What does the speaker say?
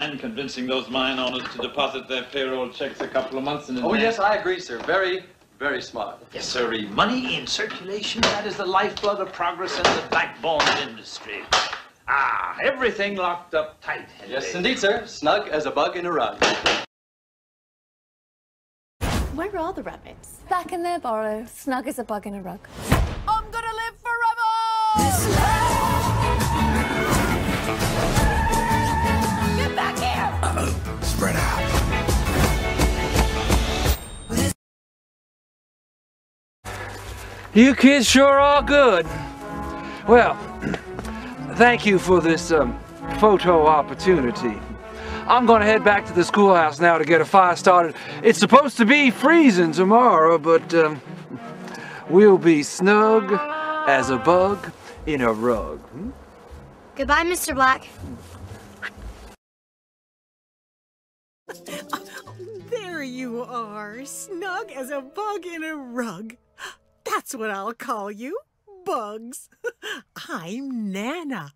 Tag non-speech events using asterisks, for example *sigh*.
And convincing those mine owners to deposit their payroll checks a couple of months in advance. Oh, yes, I agree, sir. Very, very smart. Yes, sir. Money in circulation, that is the lifeblood of progress and the backbone of industry. Ah, everything locked up tight. Henry. Yes, indeed, sir. Snug as a bug in a rug. Where are the rabbits? Back in their burrow, snug as a bug in a rug. You kids sure are good. Well, thank you for this um, photo opportunity. I'm gonna head back to the schoolhouse now to get a fire started. It's supposed to be freezing tomorrow, but um, we'll be snug as a bug in a rug. Hmm? Goodbye, Mr. Black. *laughs* There you are, snug as a bug in a rug. That's what I'll call you, Bugs. *laughs* I'm Nana.